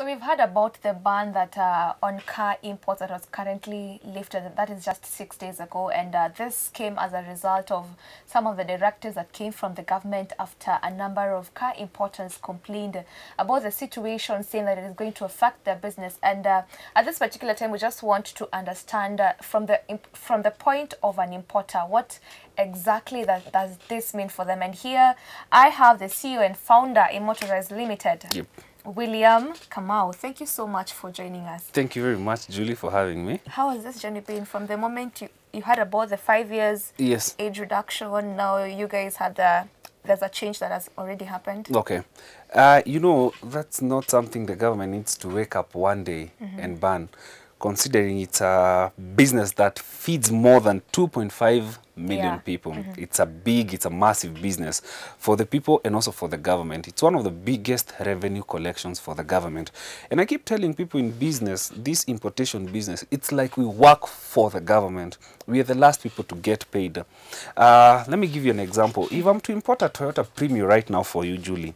So we've heard about the ban that uh, on car imports that was currently lifted. That is just six days ago, and uh, this came as a result of some of the directives that came from the government after a number of car importers complained about the situation, saying that it is going to affect their business. And uh, at this particular time, we just want to understand uh, from the from the point of an importer what exactly that does this mean for them. And here I have the CEO and founder, Immotorized Limited. Yep. William Kamau, thank you so much for joining us. Thank you very much, Julie, for having me. How has this journey been from the moment you, you heard about the five years Yes. age reduction? Now you guys had the there's a change that has already happened. Okay. Uh, you know, that's not something the government needs to wake up one day and ban, considering it's a business that feeds more than 2.5 million Yeah. people. It's a big, it's a massive business for the people and also for the government. It's one of the biggest revenue collections for the government. And I keep telling people in business, this importation business, it's like we work for the government. We are the last people to get paid. Uh, let me give you an example. If I'm to import a Toyota Premio right now for you, Julie,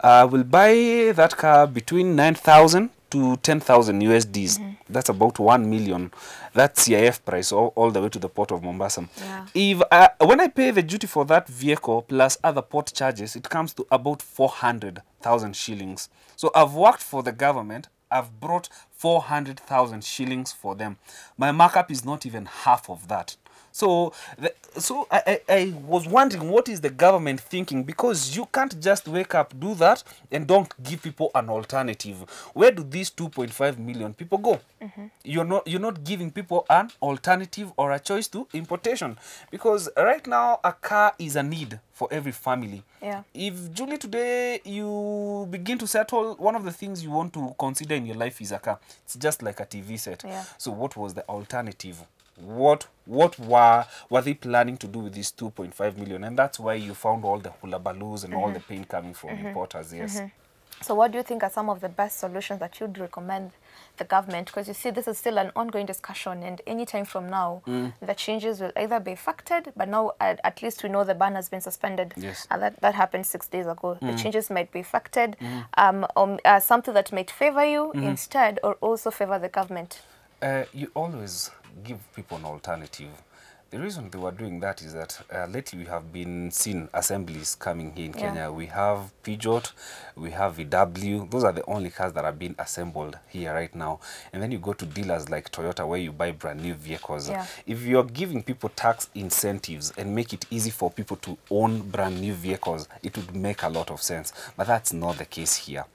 I will buy that car between 9,000 to 10,000 USDs. That's about 1 million. That's CIF price all, all the way to the port of Mombasa. Yeah. If uh, when I pay the duty for that vehicle plus other port charges, it comes to about 400,000 shillings. So I've worked for the government. I've brought 400,000 shillings for them. My markup is not even half of that. So, the, so I, I, I was wondering what is the government thinking because you can't just wake up, do that, and don't give people an alternative. Where do these 2.5 million people go? Mm -hmm. You're not you're not giving people an alternative or a choice to importation because right now a car is a need for every family. Yeah. If Julie today you begin to settle, one of the things you want to consider in your life is a car. It's just like a TV set. Yeah. So what was the alternative? What what were were they planning to do with these 2.5 million? And that's why you found all the hula baloos and all the pain coming from importers. Yes. So what do you think are some of the best solutions that you'd recommend the government? Because you see, this is still an ongoing discussion, and any time from now, the changes will either be effected, but now at, at least we know the ban has been suspended. Yes. And that, that happened six days ago. The changes might be effected, um, um, uh, something that might favor you instead, or also favor the government. Uh, you always give people an alternative. The reason they were doing that is that uh, lately we have been seeing assemblies coming here in Yeah. Kenya. We have Peugeot, we have VW. Those are the only cars that are being assembled here right now. And then you go to dealers like Toyota where you buy brand new vehicles. Yeah. If you're giving people tax incentives and make it easy for people to own brand new vehicles, it would make a lot of sense. But that's not the case here.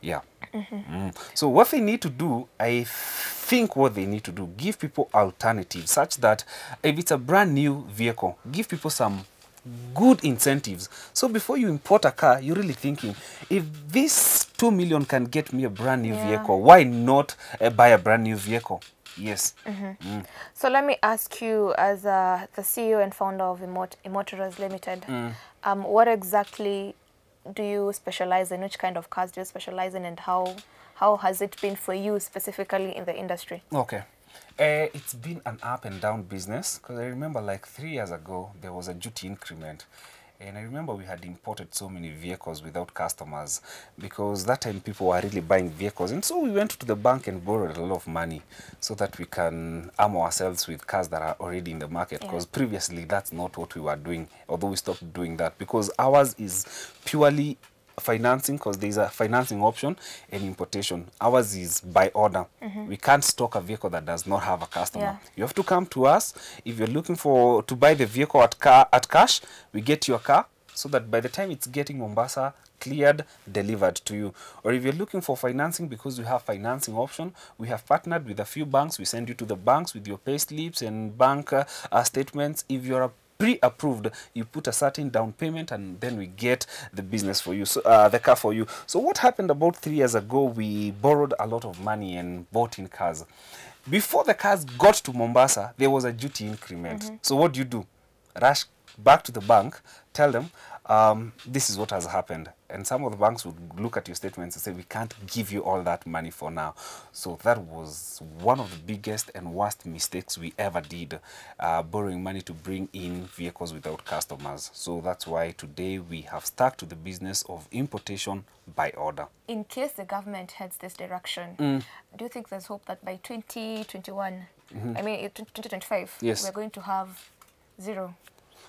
Yeah. Mm. So what they need to do, I think what they need to do, give people alternatives such that if it's a brand new vehicle, give people some good incentives. So before you import a car, you're really thinking, if this 2 million can get me a brand new Yeah. vehicle, why not uh, buy a brand new vehicle? Yes. Mm. So let me ask you, as uh, the CEO and founder of Immort- Immortals Limited, um, what exactly do you specialize in? Which kind of cars do you specialize in, and how how has it been for you specifically in the industry? Okay. Uh, it's been an up and down business because I remember like three years ago there was a duty increment. And I remember we had imported so many vehicles without customers because that time people were really buying vehicles. And so we went to the bank and borrowed a lot of money so that we can arm ourselves with cars that are already in the market Yeah. because previously that's not what we were doing, although we stopped doing that because ours is purely financing because there's a financing option and importation. Ours is by order. We can't stock a vehicle that does not have a customer. Yeah. You have to come to us if you're looking for to buy the vehicle at car at cash. We get your car so that by the time it's getting Mombasa cleared, delivered to you. Or if you're looking for financing because we have financing option, we have partnered with a few banks. We send you to the banks with your pay slips and bank uh, uh, statements. If you're a pre-approved you put a certain down payment and then we get the business for you so uh, the car for you. So what happened about three years ago? We borrowed a lot of money and bought in cars. Before the cars got to mombasa there was a duty increment. So what do you do? Rush back to the bank tell them um, this is what has happened. And some of the banks would look at your statements and say, we can't give you all that money for now. So that was one of the biggest and worst mistakes we ever did, uh, borrowing money to bring in vehicles without customers. So that's why today we have stuck to the business of importation by order. In case the government heads this direction, Mm. do you think there's hope that by 2021, I mean eh, 2025, Mm-hmm. Yes. we're going to have zero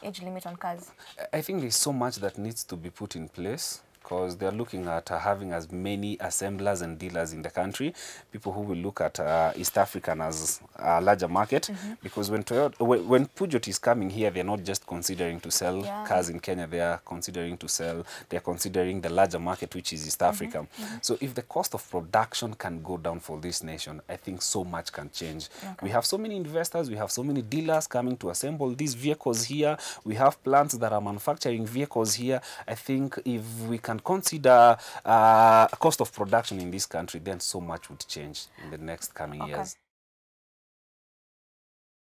age limit on cars? I think there's so much that needs to be put in place because they're looking at uh, having as many assemblers and dealers in the country, people who will look at uh, East African as a larger market. Because when, Toyota, when, Peugeot is coming here, they're not just considering to sell Yeah. cars in Kenya, they are considering to sell, they're considering the larger market, which is East Africa. So if the cost of production can go down for this nation, I think so much can change. We have so many investors, we have so many dealers coming to assemble these vehicles here. We have plants that are manufacturing vehicles here. I think if we can consider uh, cost of production in this country, then so much would change in the next coming Okay. years.